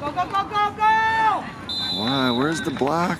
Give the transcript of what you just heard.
Go, go, go, go, go! Why? Where's the block?